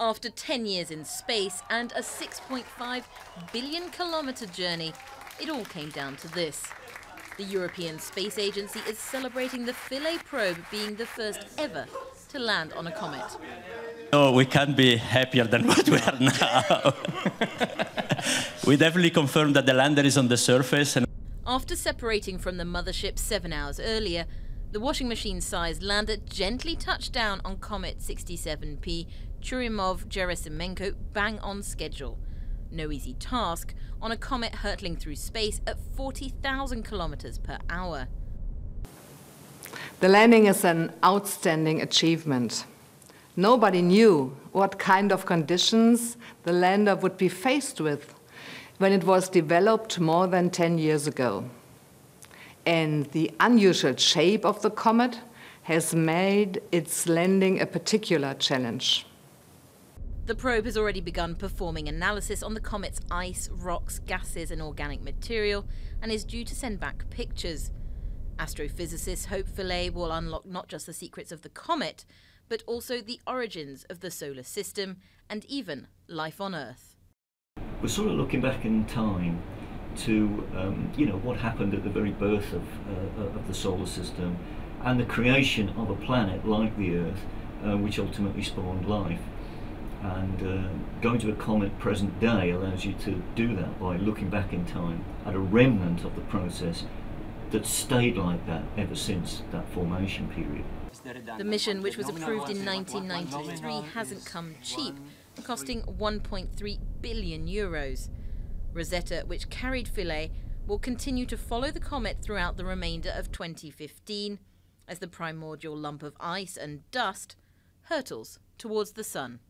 After 10 years in space and a 6.5 billion kilometre journey, it all came down to this. The European Space Agency is celebrating the Philae probe being the first ever to land on a comet. No, we can't be happier than what we are now. we definitely confirmed that the lander is on the surface. And After separating from the mothership seven hours earlier, the washing machine sized lander gently touched down on Comet 67P Churyumov-Gerasimenko bang on schedule. No easy task on a comet hurtling through space at 40,000 kilometers per hour. The landing is an outstanding achievement. Nobody knew what kind of conditions the lander would be faced with when it was developed more than 10 years ago. And the unusual shape of the comet has made its landing a particular challenge. The probe has already begun performing analysis on the comet's ice, rocks, gases, and organic material and is due to send back pictures. Astrophysicists hope Philae will unlock not just the secrets of the comet, but also the origins of the solar system and even life on Earth. We're sort of looking back in time to um, you know what happened at the very birth of, uh, of the solar system and the creation of a planet like the Earth, uh, which ultimately spawned life. And uh, going to a comet present day allows you to do that by looking back in time at a remnant of the process that stayed like that ever since that formation period. The mission, which was approved in 1993, hasn't come cheap, costing 1.3 billion euros. Rosetta, which carried Philae, will continue to follow the comet throughout the remainder of 2015 as the primordial lump of ice and dust hurtles towards the sun.